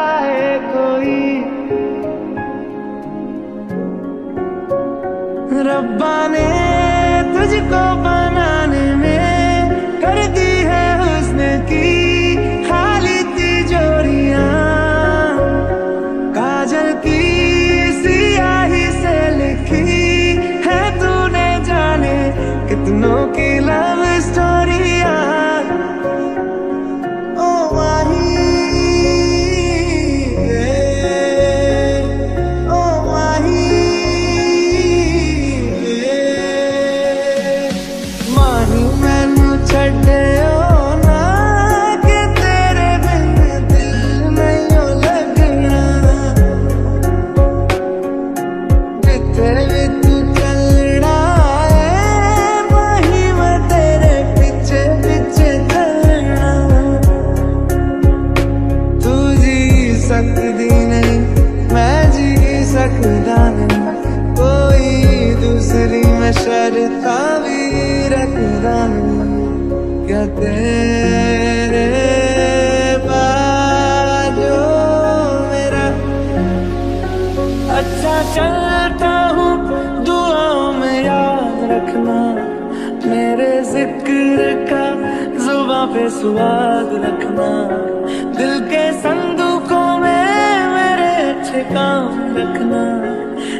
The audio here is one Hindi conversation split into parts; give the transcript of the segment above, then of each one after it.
आए कोई। रब्बा ने तुझको बना पे स्वाद रखना। दिल के संदूकों में मेरे अच्छे काम रखना।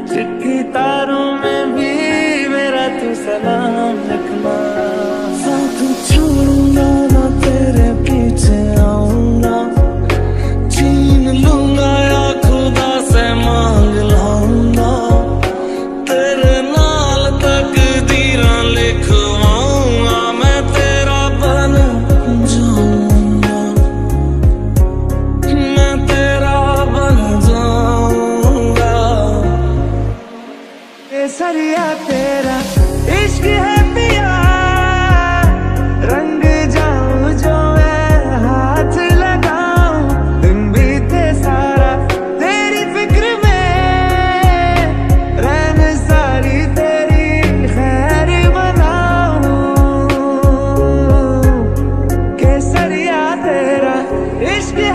चिट्ठी तारों में भी मेरा तू सलाम। It's good.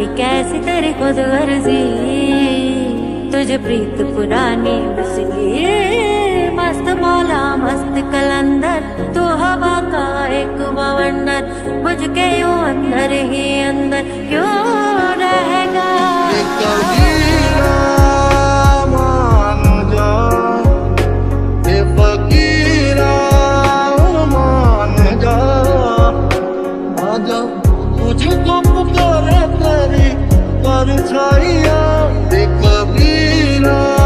मेरी कैसी तेरी खुद अर्जी तुझे प्रीत पुरानी मुझकी मस्त मौला, मस्त कलंदर, तू हवा का एक बवंडर। मुझके यूँ अंदर ही अंदर क्यों रहेगा? मुझको पुकारे तेरी परछाइयाँ कभी ना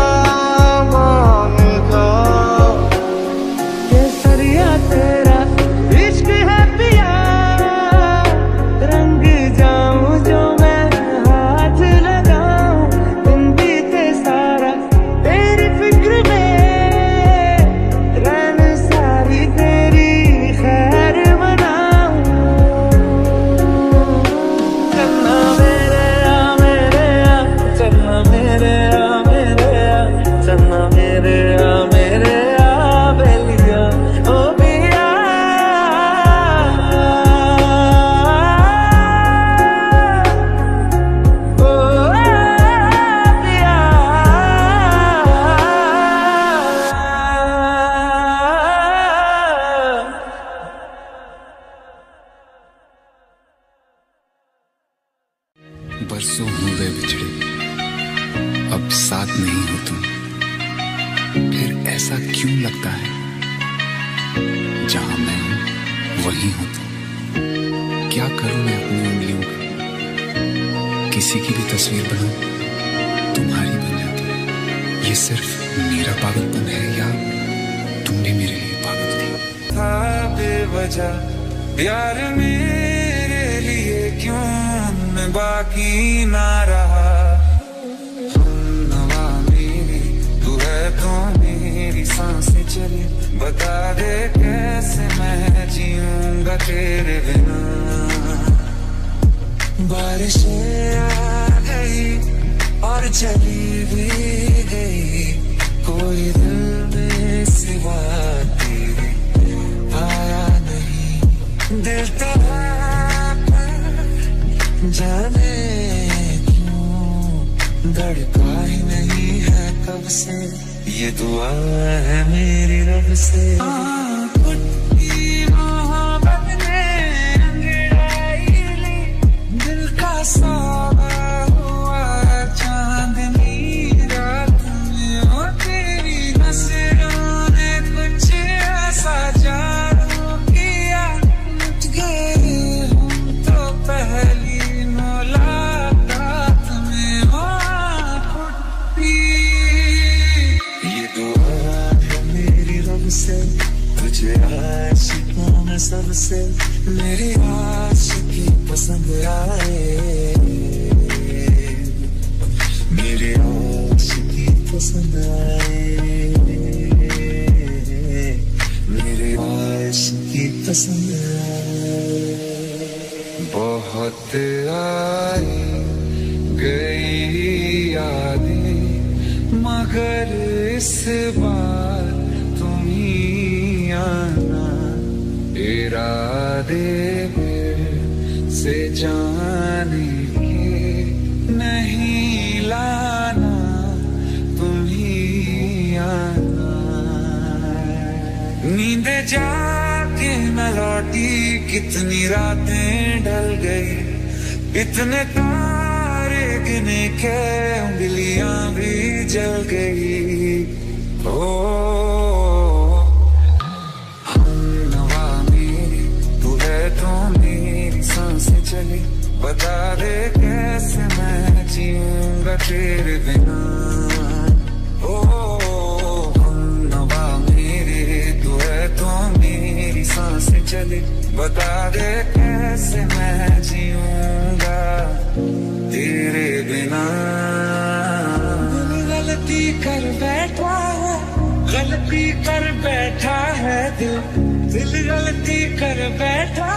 क्या करूँ मैं अपनी उंगलियों का? किसी की भी तस्वीर बनाऊँ? तुम्हारी बन जाती ये सिर्फ़ मेरा पागलपन है या तुमने मेरे लिए पागल था बेवजह, प्यार मेरे लिए क्यों मैं बाकी ना रहा? तू है तो मेरी साँसें चली। बता दे कैसे मैं जीऊँगा तेरे बिना। बारिशें आ गई और चली भी गई। कोई दिल में सिवा तेरे आया नहीं। दिल तो जाने क्यों? धड़का ही नहीं है कब से। ये दुआ है मेरी रब से। सबसे मेरी आशिकी पसंद आए। मेरी आशिकी पसंद आए। मेरी आशिकी पसंद फिर से जाने के नहीं लाना तुम ही आना। नींद जाके न लौटी कितनी रातें ढल गई। इतने तारे गिने के, उंगलियाँ भी जल गई। ओ बता दे कैसे मैं जीऊँगा तेरे बिना? ओ हम नवा मेरे है तो मेरी साँसें चली। बता दे कैसे मैं जीऊँगा तेरे बिना? गलती कर बैठा है, गलती कर बैठा है दिल। दिल गलती कर बैठा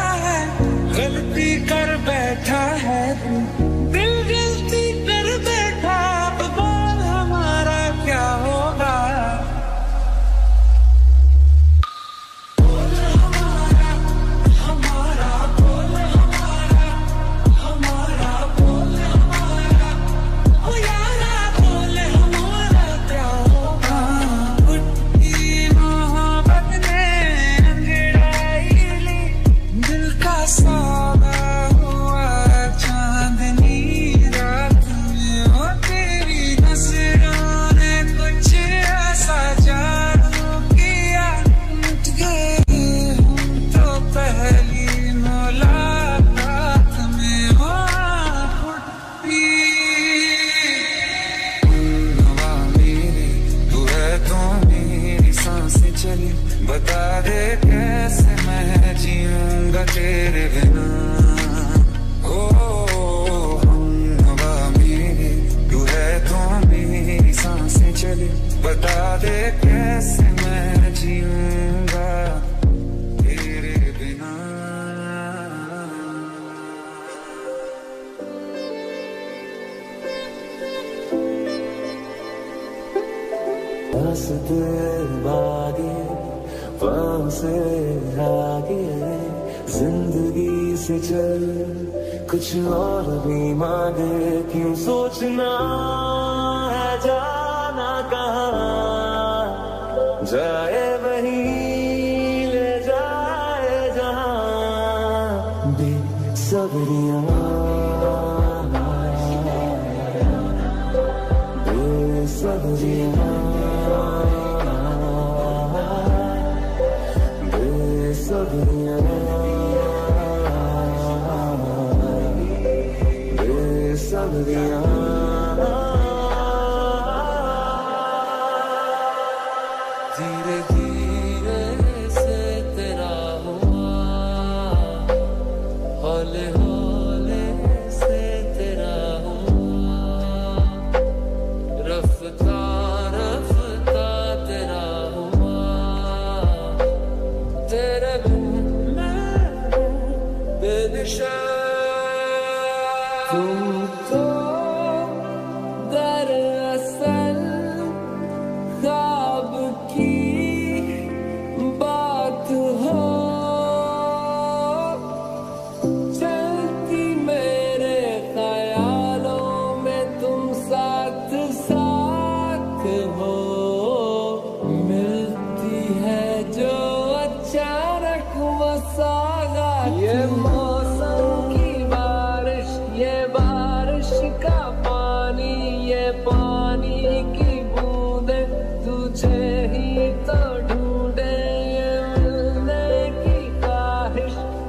The are.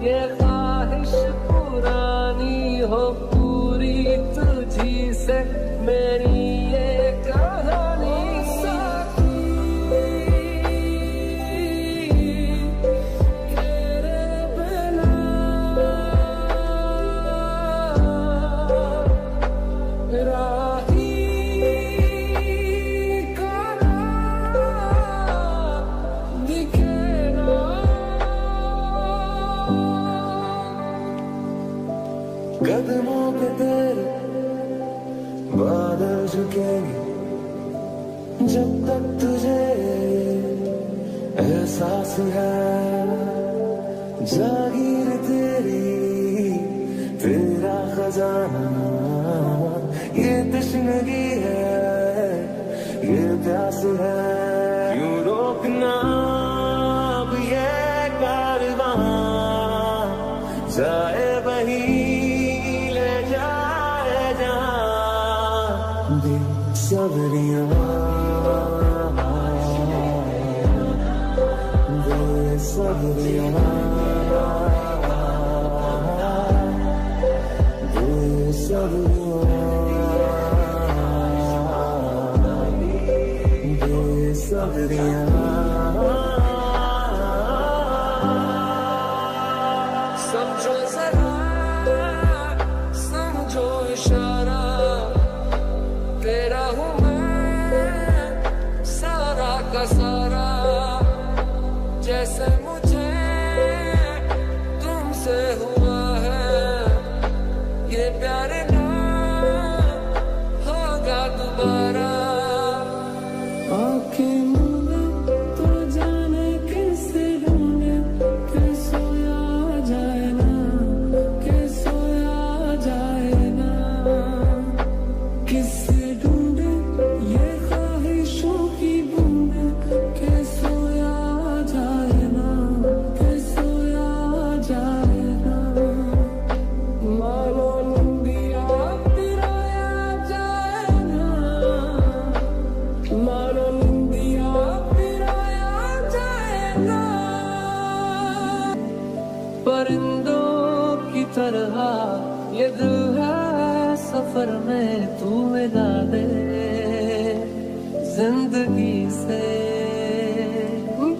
ये ख्वाहिश पुरानी हो पूरी तुझी से मेरी परिंदों की तरह, ये दिल है सफ़र में तू मिला दे ज़िंदगी से।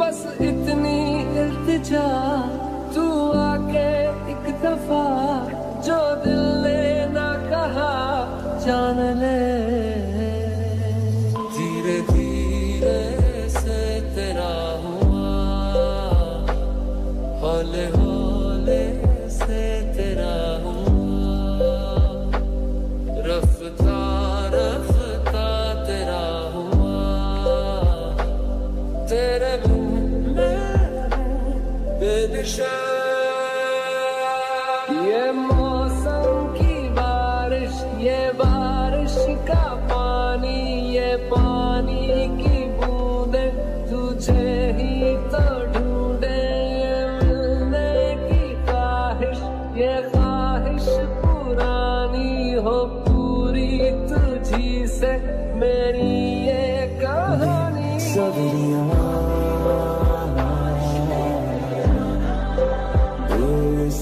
बस इतनी इल्तिजा, तू आके एक दफ़ा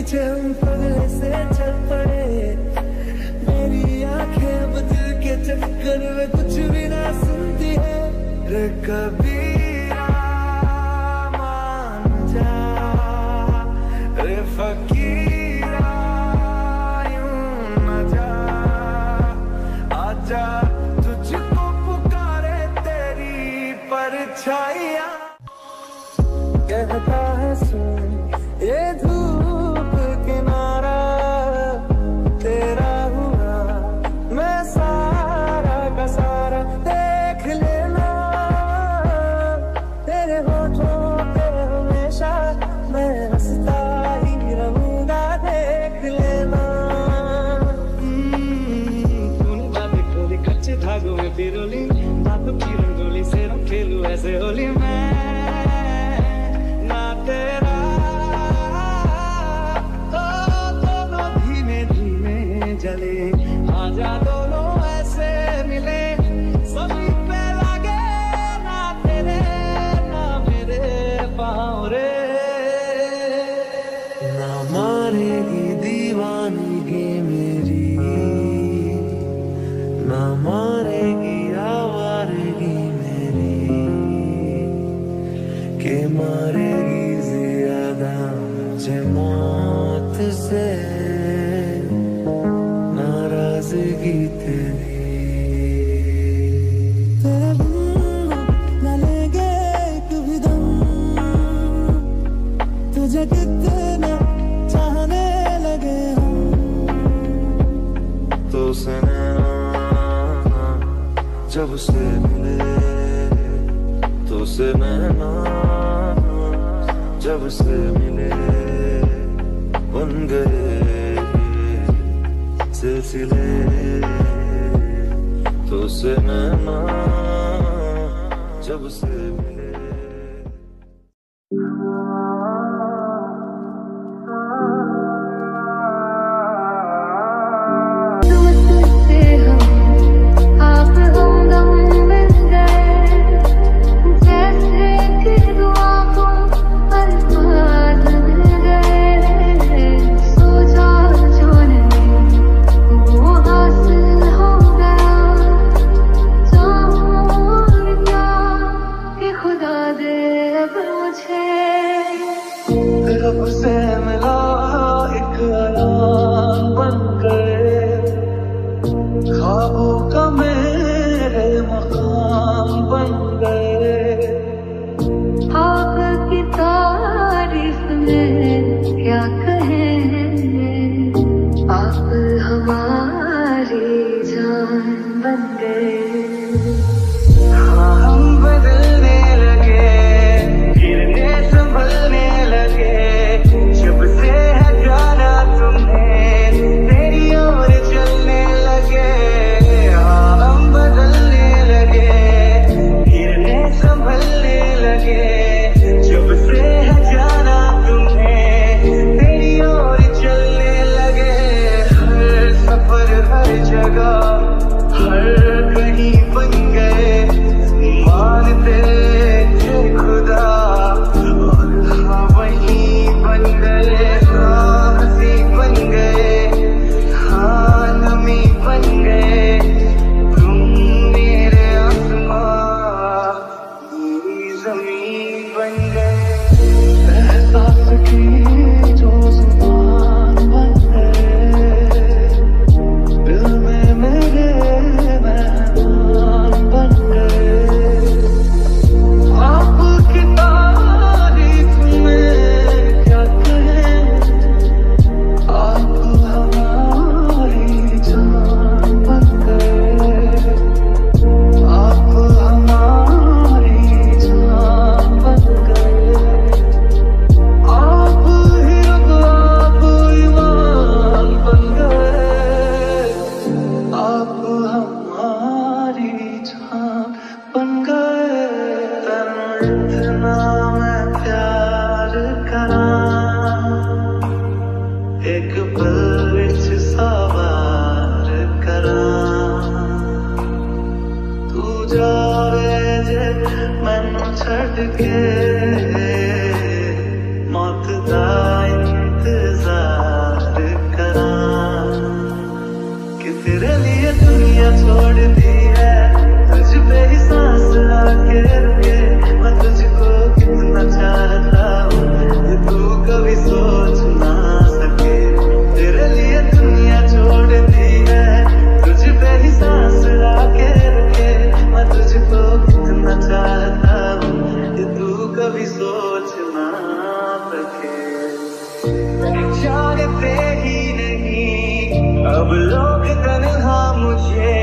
पीछे हम से चल पड़े चक्कर में कुछ भी ना सुनती है रे कभी जा रे फकीरा यूँ न जा पुकारे तेरी परछाइया कहता तुझसे मिले तो तुझसे नैना जब से अब लोग तनहा मुझे